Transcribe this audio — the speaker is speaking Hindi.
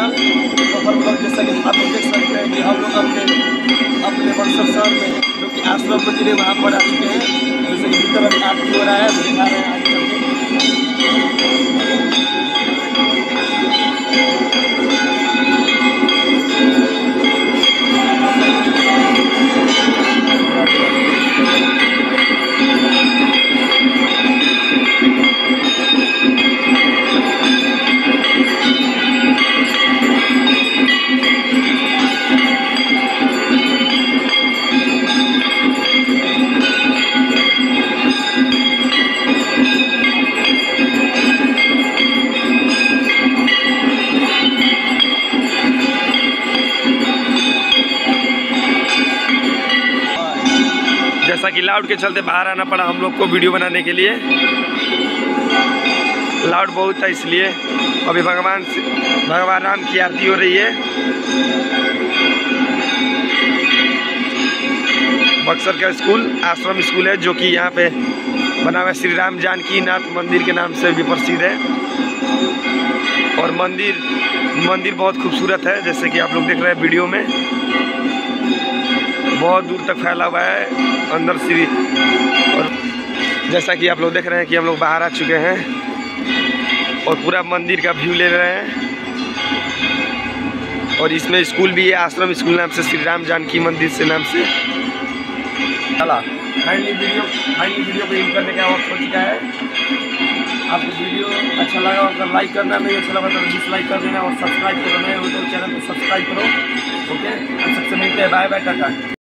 चैनल तो हम लोग जैसा कि आप देख सकते हैं कि हम लोग अपने अपने बक्सर शहर में जो कि आश्रम मंदिर है वहाँ पर आ चुके हैं। जैसे इसी तरह अभी हो रहा है दिखा जैसा कि लाउड के चलते बाहर आना पड़ा हम लोग को वीडियो बनाने के लिए। लाउड बहुत था इसलिए। अभी भगवान भगवान राम की आरती हो रही है। बक्सर का स्कूल, आश्रम स्कूल है, जो कि यहाँ पे बना हुआ है। श्री राम जानकी नाथ मंदिर के नाम से भी प्रसिद्ध है। और मंदिर मंदिर बहुत खूबसूरत है, जैसे कि आप लोग देख रहे हैं वीडियो में। बहुत दूर तक फैला हुआ है, अंदर से और जैसा कि आप लोग देख रहे हैं कि हम लोग बाहर आ चुके हैं और पूरा मंदिर का व्यू ले रहे हैं। और इसमें स्कूल भी है, आश्रम स्कूल नाम से, श्री राम जानकी मंदिर से नाम से। चला। फाइनली वीडियो फाइनली वीडियो को इन करने का वक्त हो चुका है। आपको वीडियो अच्छा लगा अगर लाइक करना, नहीं अच्छा लगा तो डिसलाइक कर देना और सब्सक्राइब करो। नए हो तो चैनल को सब्सक्राइब करो। ओके सबसे मिलते हैं। Bye bye tata.